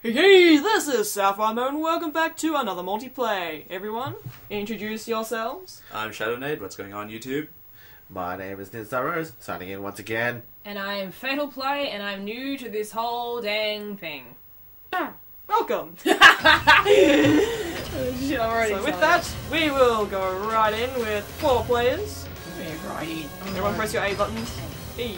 Hey, hey, this is Sapphire Mayo. Welcome back to another multiplay. Everyone, introduce yourselves. I'm ShadowNade. What's going on YouTube? My name is Ninstar Rose, signing in once again. And I am Fatal Play, and I'm new to this whole dang thing. Welcome. Oh, shit, I'm already So with that, we will go right in with four players. righty. Everyone press your A buttons. E.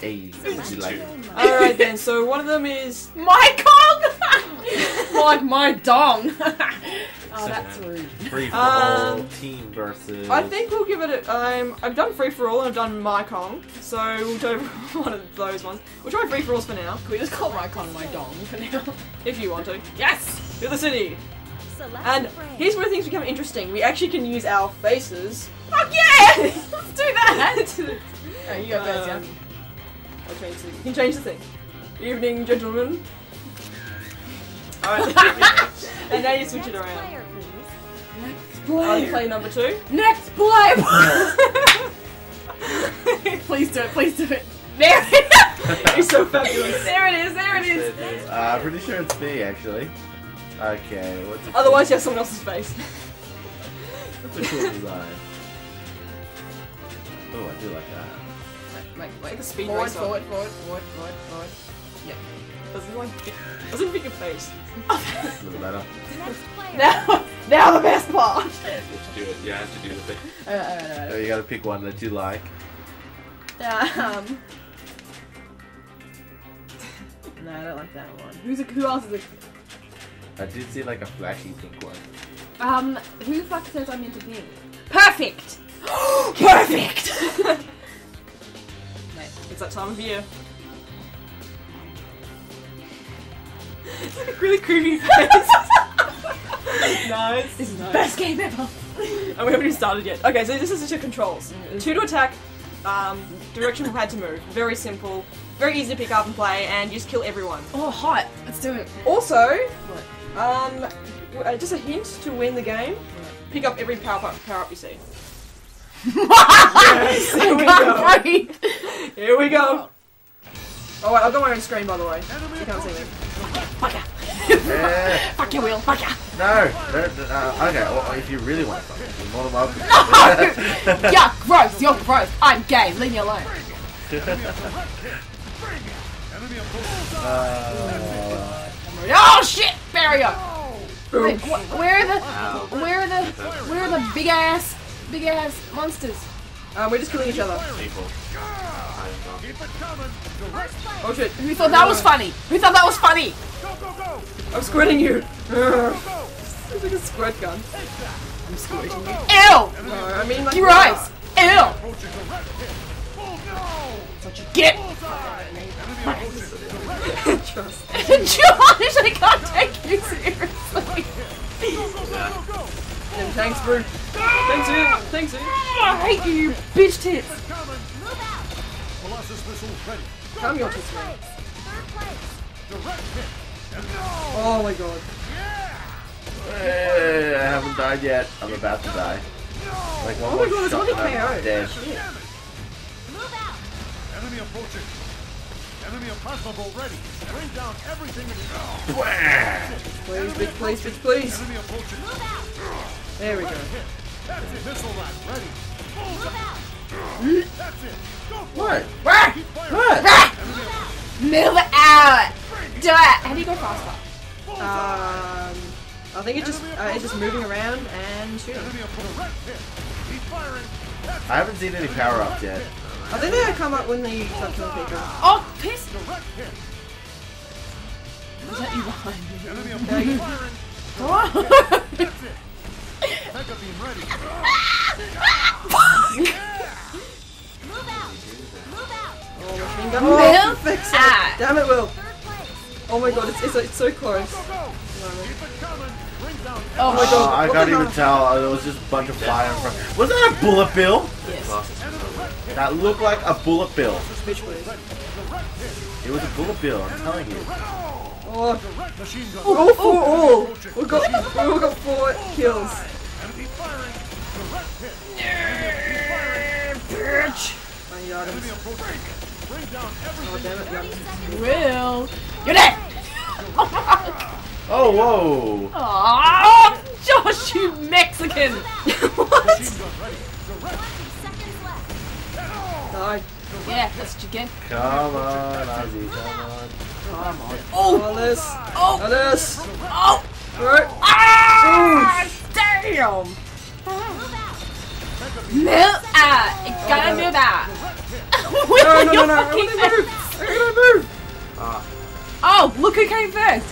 Hey, like? Alright then, so one of them is... My Kong! like my dong. oh, that's rude. Free for Um, all team versus. I think we'll give it a... Um, I've done Free For All and I've done My Kong, so we'll do one of those ones. We'll try Free For Alls for now, Can we just call my Kong my dong for now? if you want to. yes! To the city! And here's where things become interesting. We actually can use our faces. Fuck yeah! Let's do that! Alright, you go first, yeah. I'll change the, you can change the thing. Evening, gentlemen. Alright. and now you switch it around. Next I'll play. play number two. Next play! please do it, please do it. There it He's so fabulous. There it is, there it is. Uh, I'm pretty sure it's me actually. Okay, what's a Otherwise, you have someone else's face. What's a cool design? Oh, I do like that. Wait, Like wait. a speed Forward, racer. forward, forward, forward, forward, forward. Doesn't like doesn't pick a face. A little better. Now, now the best part. Let's do it. Yeah, I have to do the thing. Alright, alright, Oh, you gotta pick one that you like. alright. Um. No, I don't like that one. Who's a, who else is a, I did see like a flashy pink one. Um, who the fuck says I'm into pink? Perfect! Perfect! It's that time of year. It's like a really creepy face. nice. This is the best game ever! And we haven't even started yet. Okay, so this is just your controls. Two to attack, um, direction we had to move. Very simple, very easy to pick up and play, and you just kill everyone. Oh, hot! Let's do it. Also, What? um, uh, just a hint to win the game: pick up every power up, power up you see. Yes, here we I go. can't. Here we go. Oh wait, I've got my own screen by the way. You can't see me. Eh, Fuck you, wheel, fuck ya! no, no, no, uh, okay. Well, if you really want to fuck it, you're more than welcome. No! Yuck, gross, you're gross. I'm gay, leave me alone. Uh, Oh shit! Barrier! Wait, wh- where are the where are the where are the big ass big ass monsters? Um, we're just killing each other. People. Keep it coming! Direct! Oh shit! Who thought that was funny? Who thought that was funny? Go, go, go! I'm squirting you. Go, It's like a squirt gun. I'm squirting you. Ew! No, I mean like Your eyes! Ew! Approaching direct hit! That's you get! Bullseye! Enemy Trust. Josh, I can't take you seriously. Them tanks, bro. Thanks you. Thanks you. I hate you, you bitch tits. Keep it coming! Colossus missiles ready! Come your tits, man. Direct hit! Oh my god. eh, I haven't died yet. I'm about to die. Like one Oh my god, it's only and I'm KO. dead. Shit. Enemy approaching! Enemy impossible ready! Bring down everything in Please, bitch, please, bitch, please. Enemy approaching! There we go. That's it! Missile rack ready! Bullseye! That's it! Go for What? it! Rah! Keep! What? Rah! Enemy approaching! Move out! Do it! How do you go faster? Um, I think it's just uh, it's just moving around and shooting. Enemy approaching! Direct hit! Keep firing! That's I haven't seen any power ups yet. I think they come up when they start killing people. Oh, piss! direct! Is that you behind me? Enemy approaching! Mega beam ready! Oh, machine gun. Move Oh, fix it. out. Damn it, Will. Oh my god, it's, it's, it's so close. Go, go! Keep it coming! Bring down Oh my Oh, god. I can't even tell. Uh, There was just a bunch of fire in front. Was that a bullet bill? Yes. That looked like a bullet bill. Bitch, please. It was a bullet bill. I'm telling you. Oh, Direct machine gun! all four all. We got we got four kills. Bitch! Tiny items. Bring down everything. Oh, damn it, yeah. Will. You're dead! Oh, whoa! Aww, Josh, you Mexican! Machine gun ready. Direct. Die. yeah, that's what you get. Come on, Ozzy, come on. Come on. Oh! Alice. Oh! Alice. Oh! Right. Ah! Damn! Move out! You gotta move out! No, no, no, no. I Fucking want to move. I gotta move. Ah, Oh, look who came first!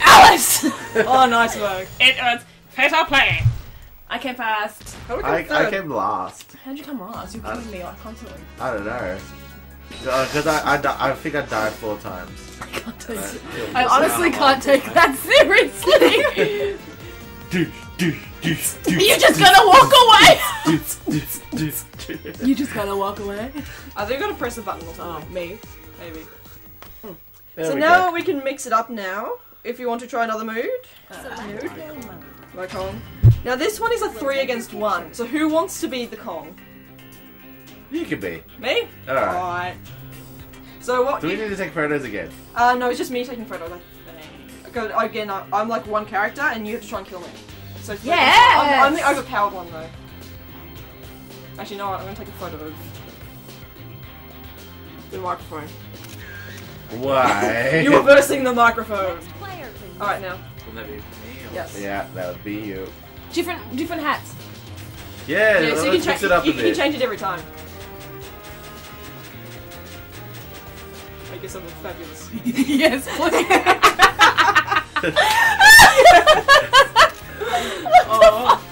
Alice! Oh, nice work. it was better play. I came first. How do we I, I came last. How'd you come last? You're killing me like constantly. I don't know. Because I, I, I think I died four times. I can't take it. Uh, I honestly can't take that seriously. You're just gonna walk away. You're just gonna walk away. I think we gotta press the button or Oh, me. Maybe. There so we now go. we can mix it up now. If you want to try another mood. Like Kong. Now this one is a three against one. So who wants to be the Kong? You can be. Me? Alright. Alright. So what? Do we you- need to take photos again? Uh, no, it's just me taking photos. I think. 'Cause, Again, I'm like one character, and you have to try and kill me. So it's- Yes! I'm, I'm the overpowered one though. Actually, no, I'm gonna take a photo of the microphone. Why? You're reversing the microphone. All right, now. will that be me? Yes. yeah, that would be you. Different, different hats. Yeah, Yeah, so you can, let's cha- mix it up you, a you can change it every time. Make it something fabulous. yes, please. oh,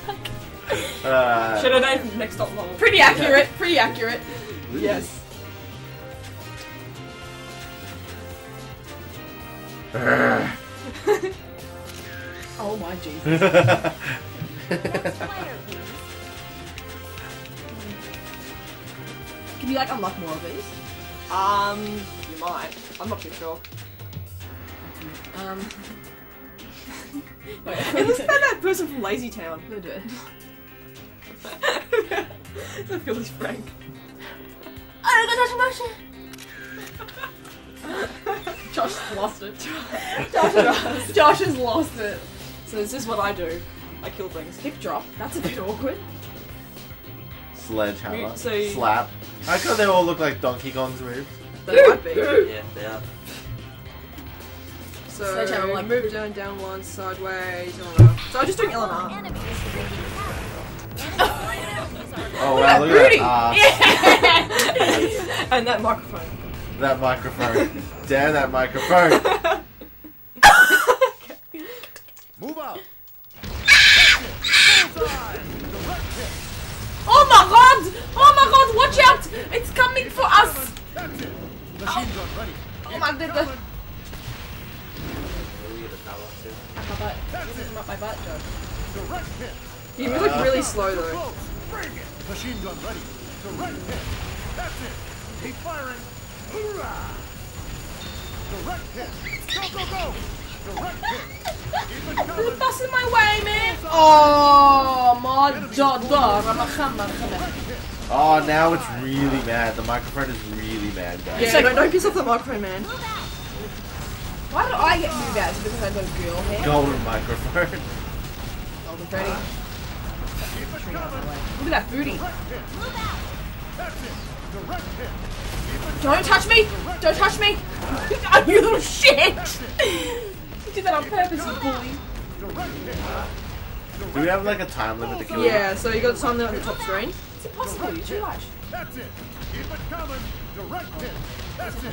Uh, should have named next top level. pretty accurate. Pretty accurate. Yes. Oh my Jesus. Can you like unlock more of these? Um, you might. I'm not too sure. Um. Isn't that that person from Lazy Town? Go do it. I feel this Frank. Josh lost it. Josh, lost it. Josh has lost it. So this is what I do. I kill things. Hip drop. That's a bit awkward. Sledgehammer. So you- Slap. How come they all look like Donkey Kong's moves? That might be. Yeah, they are. So Sledgehammer, like- move down, down one, sideways, or So I'm just doing LMR. Oh wow, look Rudy! at that ass. and that microphone. That microphone. Damn that microphone. Move out. Oh my god! Oh my god, watch out! It's coming for us! Machine gun ready. Oh my goodness. Will we get a power too? My butt. Come up my butt, Josh. Direct hit. You move like really slow though. Close. Bring it. Machine gun ready. Direct hit. That's it. Keep firing. Hoorah! Direct hit. Go, go, go. Direct hit. Keep it busting my way, man! Oh my god, god. I'm a hammer. Oh, now it's really mad. The microphone is really mad, guys. Yeah, don't, don't piss off the microphone, man. Why do I get moved out? Is it because I got girl hair? Golden microphone. Golden Freddy. Keep. Look at that booty. Direct hit. That's it. Direct hit. Keep it Don't touch me! Don't touch me! oh, you little shit! You did that on purpose, you bully. Do we have like a time limit to kill you? Yeah, so you got time there on the top screen. It's impossible, you're too much. That's it. Keep it coming. Direct hit. That's it.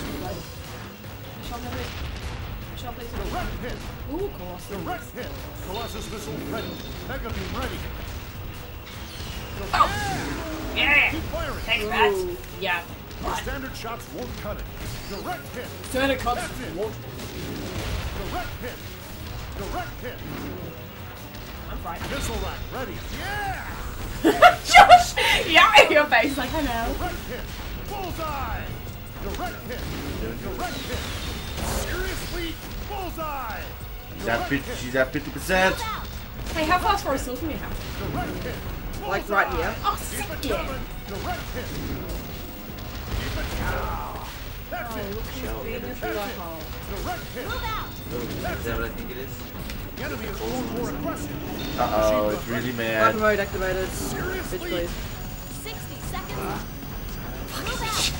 Direct hit. Ooh, of course. Direct hit. Colossus missile ready. Mega beam ready. Oh! Yeah! Keep firing. Thanks, Bats. Yeah. Your standard shots won't cut it. Direct hit. Turn it, cops. That's. Direct hit. Direct hit. I'm fine. Missile rack ready. Yeah. Josh! Yeah, in your face, like, hello. Direct hit. Bullseye. Direct hit. Seriously? Bullseye. She's at 50, she's at 50%. Hey, how fast for a still from your house? Like right here. Oh, Keep sick it yeah. coming. Direct hit. Keep it coming. That's it. Shell. Being a butthole. Direct hit. Oh, is that what I think it is? The enemy is more aggressive. Uh oh, it's really Weapon mad. mode activated. Bitch, please. 60 seconds left. Move out.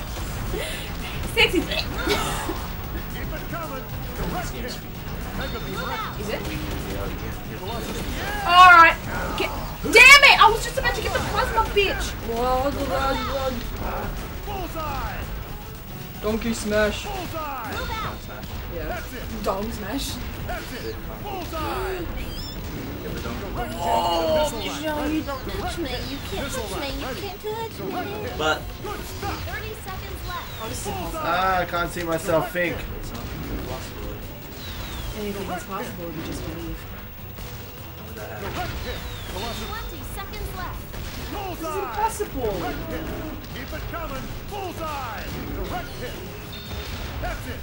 Sexy. Keep Is it? Alright. Get- Damn it! I was just about to get the plasma bitch. Run, run, run. Bullseye. Donkey smash. Bullseye. Yeah. Dong smash. Bullseye. Yeah, but don't- Direct. Oh, Missile you don't touch me. You can't touch me. You can't touch me. But 30 seconds left. Ah, I can't see myself think. It's not possible. Anything is possible if you just believe. That Direct hit. Velocity. 20 seconds left. Bullseye. Impossible. Direct hit. Keep it coming. Bullseye. Direct hit. That's it.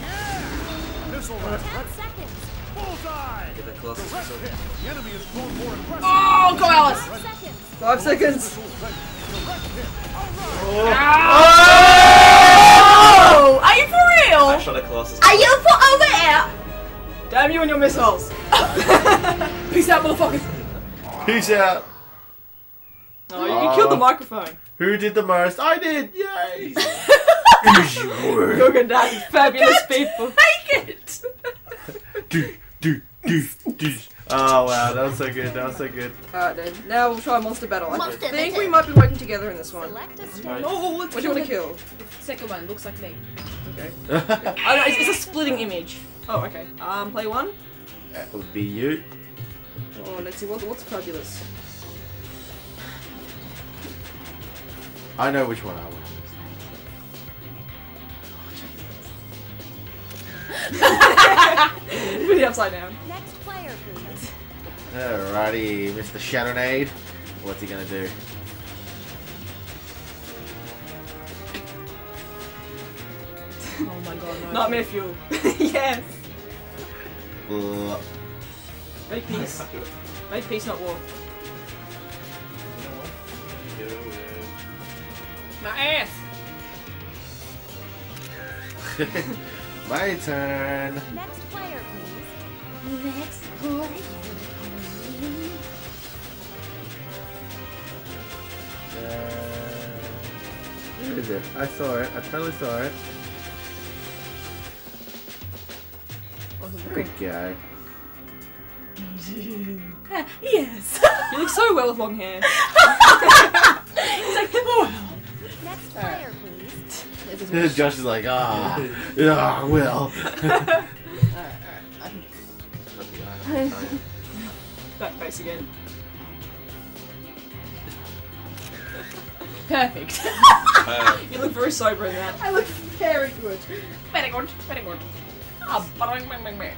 Yeah. Missile line. 10 seconds. Bullseye. Get that Colossus Direct missile. hit. The enemy is going more aggressive. Oh, go Alice. 5 seconds. Five seconds. Direct hit. All right. Oh! Are you for I real? Shot a Colossus. Are you for over there? Damn you and your missiles. Peace out, motherfuckers. Peace out. Oh, you, you killed the uh, microphone. Who did the most? I did. Yay. Easy work. You're gonna die, fabulous people. Take it. Do, do, do, do. Oh wow, that was so good. That was so good. Alright then, now we'll try monster battle. I think battle. we might be working together in this one. Select a Right. stage. Oh, let's What do you want to kill? Second one looks like me. Okay. I know, it's, it's a splitting image. Oh, okay. Um, play one. that would be you. Oh, let's see, what, what's fabulous? I know which one I want. Put it upside down. Next player, please. Alrighty, Mr. Shadownade. What's he gonna do? Oh my god, no. Nightmare fuel. yes. Ugh. Make peace. Make peace, not war. My ass. My turn. Next player, please. Next player, please. Uh, where is it? I saw it. I totally saw it. There we go. yes. You look so well with long hair. He's like, oh. Next player, please. This is Josh is like, ah, ah, well. That face again. perfect. You look very sober in that. I look very good. Very good. Very good. Ah, bang, bang, bang, bang.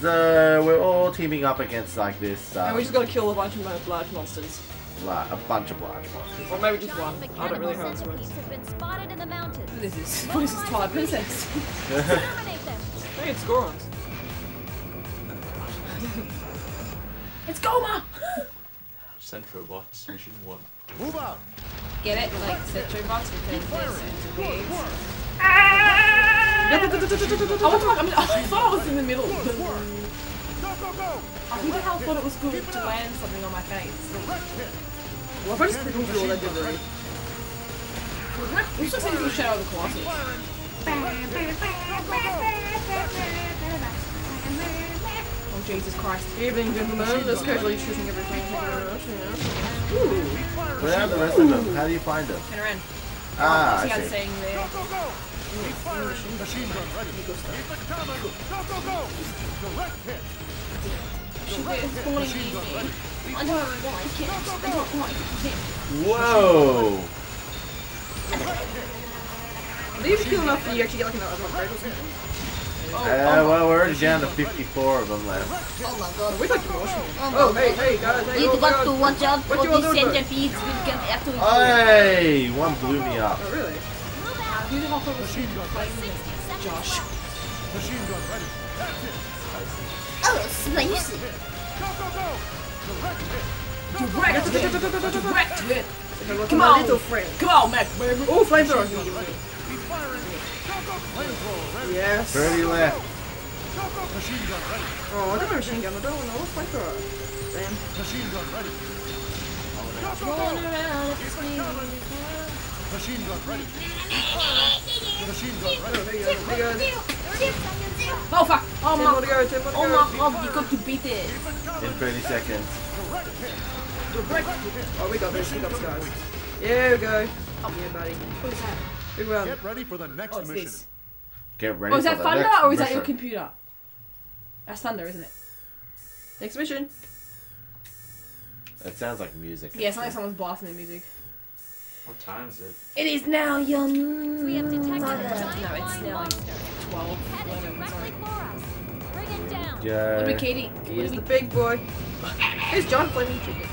So we're all teaming up against like this, And um, we just gotta kill a bunch of mo- large monsters. La- a bunch of large monsters. Or maybe just Giant one. I don't really know how this mechanical works. centipedes have been spotted in the mountains. This is what is this Twilight Princess? Terminate them. Maybe it's Gorons. It's Goma. Centro Bots Mission 1. Move out. Get it? Like Century Bots because they're Good centipedes. work. I was I, thought I was in the middle. Good work. Go, go, go. I who the hell thought it was good to land something on my face? Direct hit. Well, if I just click on all that did already. It's just into the Shadow of the Colossus. Oh Jesus Christ. Evening, gentlemen. Just casually shooting everything. Thank you very much. Yeah. Ooh. Where are the rest of them? How do you find them? Turn around. Ah, See I see. saying there. Go, go, go. Firing. Machine gun ready. Keep it coming. Go, go, go. Direct hit. Should be Direct hit. spawning Machine gun me. ready. I don't. I don't like it. Whoa! Do you kill enough that you actually get like another upgrade or something? Uh, well, we're already down to 54 of them left. Oh my god. We're like to. Oh Oh, hey, hey, guys, hey, We oh got to god. watch out What for you all these centipedes. We can actually. Hey! One blew me up. Oh, really? Move out. Who the hell thought it was Machine gun ready. 60 seconds Josh. Machine gun ready. Oh, spicy. Hit. Go, go, go. Direct hit. Direct hit. Direct hit. Come Come on, little friend. Come on, Mac. Oh, flamethrower. Yes. Birdie left. Go, go. Machine gun ready. Oh, I got my machine gun. I don't want to flamethrower. Damn. Machine gun ready. Rolling around. Machine gun ready. Machine gun Oh, ready. there you go. There you go. Oh fuck! Oh Ten more my! to go. Ten more to Oh go. my god! You got to beat it. Keep it coming. In 30 seconds. Direct hit. Direct hit. Oh, we got this. We got this, guys. Yeah, we go. Oh, yeah, buddy. What is that? Big round. Get ready for the next Oh, mission. this. Get ready Oh, is that the thunder or is that your computer? That's thunder, isn't it? Next mission. It sounds like music. Yeah, it's not like someone's blasting their music. What time is it? It is now young. We have detected a No, it's flying now like 12, Headed directly for us. Bring it down. What Yeah. do we, Katie? What Here's the big boy. Here's John Fleming Chicken.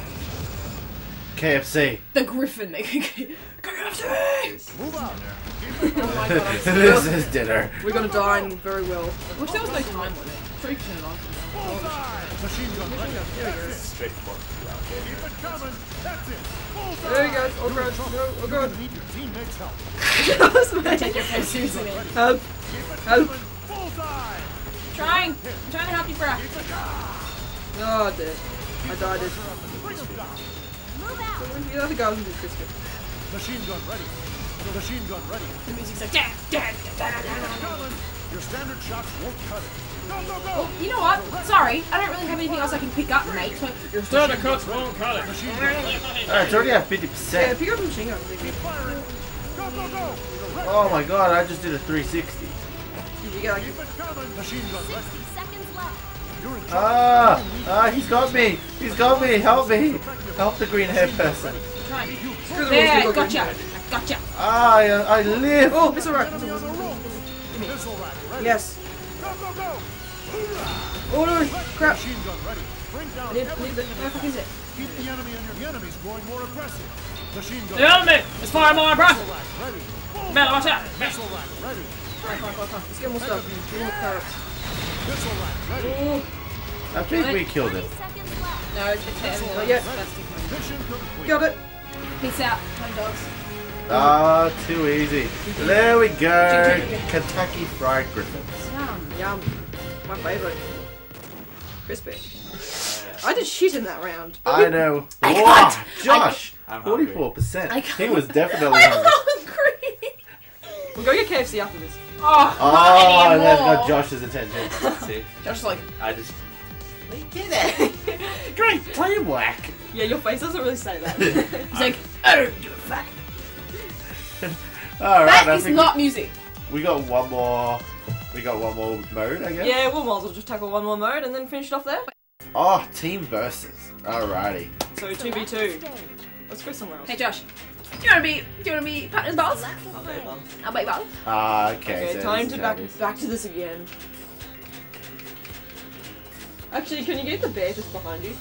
KFC. the griffin. KFC. Move out. Oh my god, this is dinner. We're gonna dine very well. Wish there was no time limit. Sure you can turn it off. Bullseye. Machine gun ready. That's it. Straightforward. Keep it coming. That's it. Bullseye. There you go. Oh god. No, oh god. gonna need your teammates' help. Take your face seriously, man. Help. Keep it Help. coming. Bullseye. Trying. I'm trying to help you, bro. Keep it coming. Oh, dead. I died. It. Bring them down. Move out. The other guy was in the crispy. Machine gun ready. Machine gun ready. The music's like, dad, dad, dad, dad, Keep it dad. coming. Your standard shots won't cut it. Go, go, go. Well, you know what? Sorry, I don't really have anything else I can pick up, mate. So your standard cuts won't cut it. Machine gun ready. Alright, it's already at 50%. pick up a machine gun. Oh my god, I just did a 360. You gotta Keep it coming. Machine gun ready. 60 seconds left. You're in charge. Ah! Ah, he's got me! He's got me! Help me! Help the green haired person. Trying. Screw the There, gotcha. Gotcha. Ah, I, I live! Oh, missile rack. Enemy on the ropes. Missile rack. Yes. Go, go, go. Hoorah. Oh no, crap. Machine gun ready. Bring down I need, I need everything. the, where the fuck is it? Keep the enemy on your the enemy's growing more aggressive. Machine gun. The enemy is firing my breath. Missile rack ready. Better watch out. Missile rack ready. Come on, come on, come on. Let's get more stuff. Get more carrots. Missile rack ready. Oh, I think we killed 30 him. seconds. No, it's the enemy. not yet. That's the enemy. Mission complete. Got it. Peace out, my dogs. Ah, too easy. There we go. Kentucky Fried Griffins. Yum. Yum. My favourite. Crispy. I did shit in that round. I know. I Wow, can't. Josh! I'm hungry. 44%. I He was definitely I'm hungry. hungry. We'll go get KFC after this. Oh, Oh, not and that's anymore. got Josh's attention. See, Josh's like, I just Great teamwork! Yeah, your face doesn't really say that. he's like, I don't give a fuck. Alright, That I is think not music. we got one more. We got one more mode, I guess. yeah, we'll might as well just tackle one more mode and then finish it off there. Oh, team versus. Alrighty. So 2v2. Let's go somewhere else. Hey Josh, do you wanna be? Do you wanna be partners, balls? Left to not play. bad, man. I'll bet balls. Ah, okay. Okay, so time to back how back to this again. Actually, can you get the bear just behind you?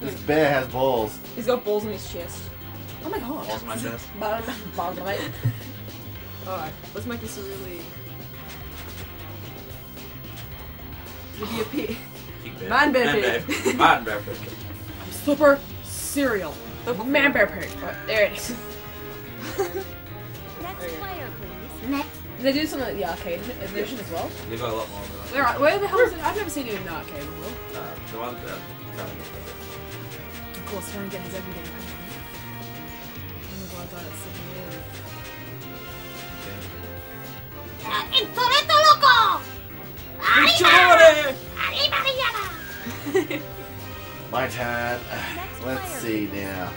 This bear has balls. He's got balls in his chest. Oh my god. Balls in my chest. Balls, balls, mate. Alright, let's make this a really. Maybe a pit. Big bear. Man bear Man pig. Man bear pig. Super cereal. The Man bear pig. There it is. Next player, please. Next. They do something like the arcade edition as well. They've got a lot more. Where, are- where the hell is it? I've never seen it in the arcade before. Uh, the one that kind of Of course, Farragut has everything. Oh my god, that's so weird. ¡Insurrecto loco! Victory! ¡Arriba, arriba! My turn. Next Let's see now.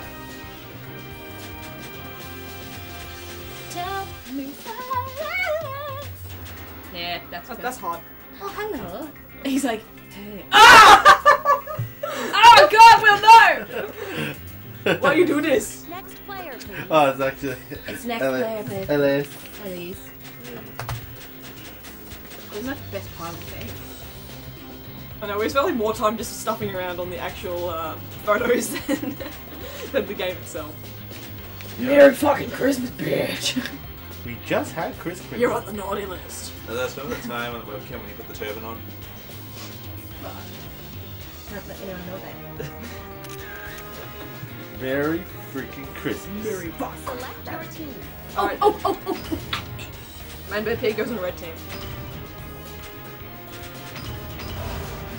Tell me why. Yeah, that's That's, that's hard. Oh, hello. He's like, hey. Ah! oh god, Will, no! Why you do this? Next player, please. Oh, it's actually. It's next Ellis. player, please. Ellis. Please. Isn't that the best part of the game? I know, we're spending more time just stuffing around on the actual uh, photos than, than the game itself. Merry fucking Christmas, bitch! We just had Christmas. You're on the naughty list. Now, that's remember the time on the webcam when you put the turban on? Not let anyone know that. Merry freaking Christmas. Very fuck. Select your team. Oh, Alright. oh, oh, oh, oh. Man Bear Pig goes on the red team.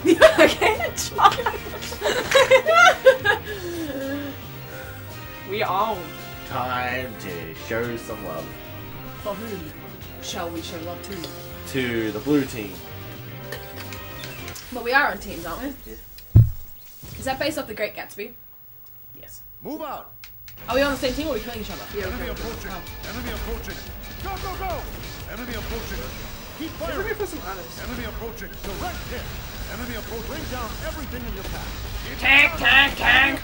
Okay, we all. Time to show some love For whom shall we show love to? to the blue team. But we are on teams, aren't we? Is that based off the Great Gatsby? Yes. Move out. Are we on the same team or are we killing each other? Yeah, Enemy okay. approaching. Enemy approaching. Go, go, go. Enemy approaching. Keep firing. Enemy for some honors. Enemy approaching. Direct hit. Enemy approach. Bring down everything in your path. Tank, tank, tank.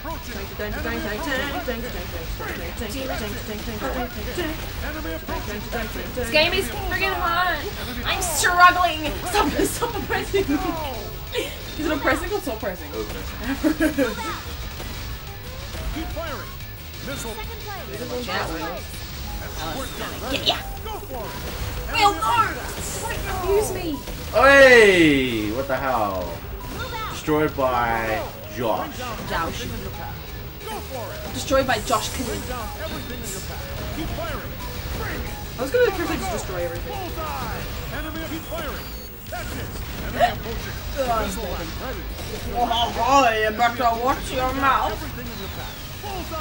This game is freaking hard. I'm struggling. Stop, stop pressing! Is it oppressing or so oppressing? Keep firing. Missile. Missile jet wheels. Get ya! Will, no! Abuse me! Hey! What the hell? Destroyed by Josh. Josh. Destroyed by Josh Canoe. I was gonna perfect like, destroy everything. Enemy of firing. That's it. Oh, you better watch your mouth.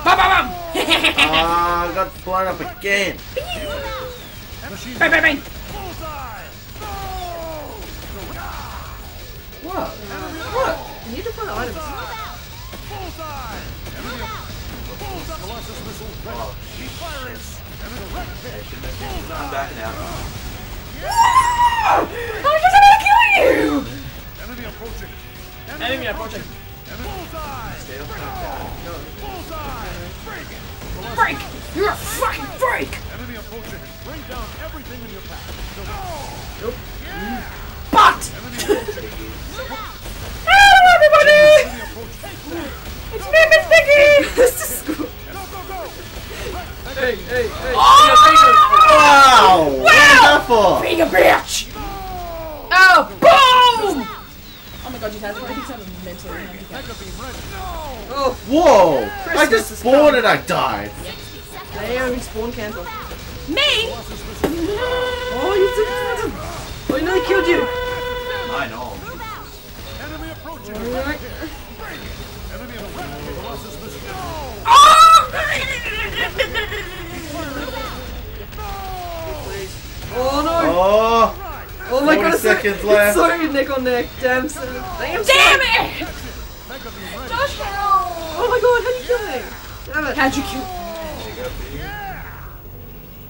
Bam, bam, bam! Ah, got blown up again. Bam, bam, bam! What? What? You need to find items. Bullseye. Colossus missile ready. Keep firing. I'm back now. I'm just gonna kill you! Enemy approaching. Enemy approaching. Bullseye. Top. Bullseye. Break. Break! You're a fucking freak! Enemy approaching. Bring down everything in your path. No. But! Hello, everybody! It's me, Miss Piggy! this is cool. Hey, hey, hey! Oh! Wow! Wow! Wonderful! Being a bitch! Oh! Boom! Oh my god, you had to think something mentally. Oh! Whoa! I just spawned and I died! I only spawned, cancel. Me? Oh, you did it! Oh, I nearly killed you! I know. Enemy approaching. Alright. Enemy direct. Colossus missile. No. Oh no. Oh! Oh my god, it's so, seconds it's left. so neck on neck. Damn, son. Damn, Damn it! Mega. Josh, no! Oh my god, how did you kill me? Damn it. How'd you kill?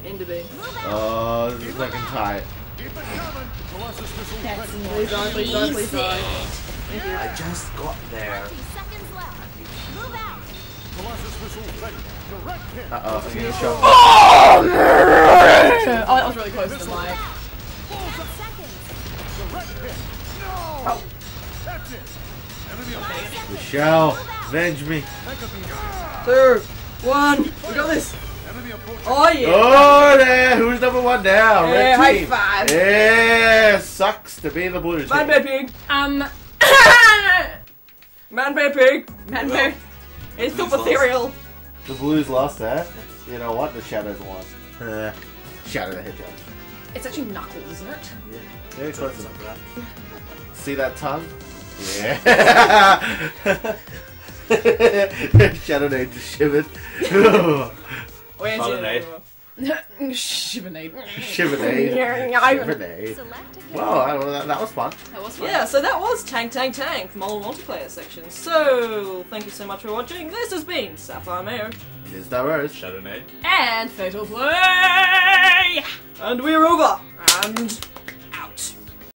End of being. Oh, this is looking tight. Keep it coming. That's on, please on, please on. I just got there. Uh oh, I'm getting shot. Oh, oh, that was really close to my. Oh. Michelle, avenge me. Two, one, we got this. Enemy approaching. Oh yeah. Oh, there! Who's number one now? Yeah, Red high team. five. Yeah, sucks to be the blue team. Man, bear, pig. Um. Man, bear, pig. Man, bear. It's Blues super lost. ethereal. The blues lost that. You know what? The shadows won. Uh, Shadow the Hedgehog. it's actually Knuckles, isn't it? Very close Close enough. enough for that. See that tongue? Yeah. Shadow Nade just shivered. Oh, yeah, Mother yeah, Nade. Shivanade. Shivanade. Shivanade. Well, I- well, that, that was fun. That was fun. Yeah, so that was Tank Tank Tank, the model multiplayer section. So, thank you so much for watching. This has been Sapphire Mayo, Liz Rose. Shadow Nade. And Fatal Play! and we're over. And